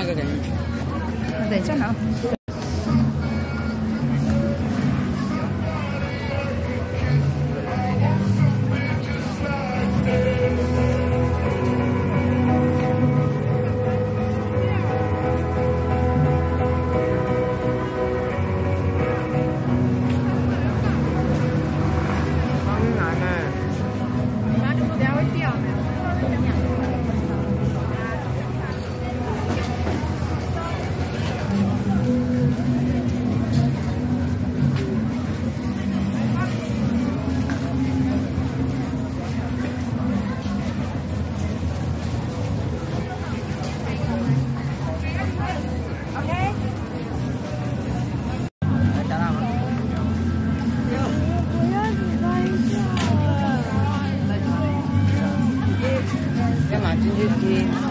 那个肯定，那在这。good game.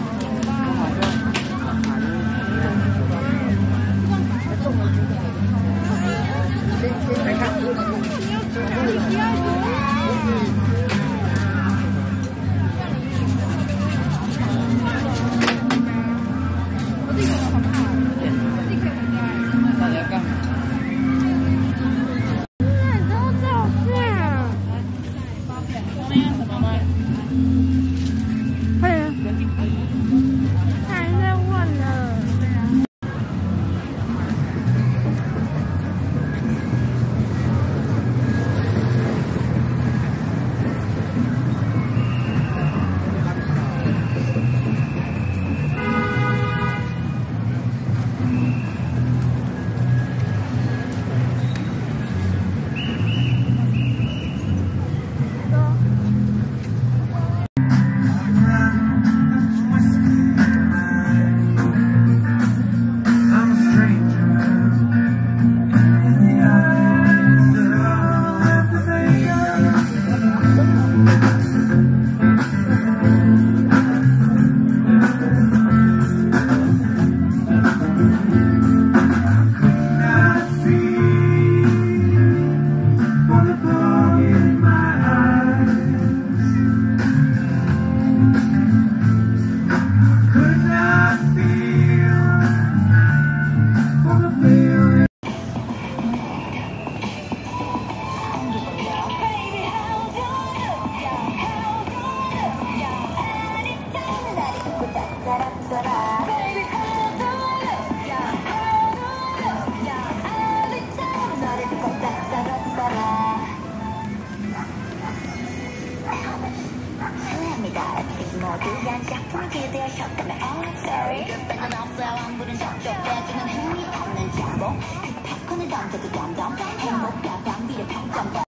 that 뭐든 난 작품이 되셨다면 I'm sorry 난 없어 안 부른 적도 빼주는 흥미 없는 자몽 그 팝콘을 던져도 덤덤 행복과 방비를 평점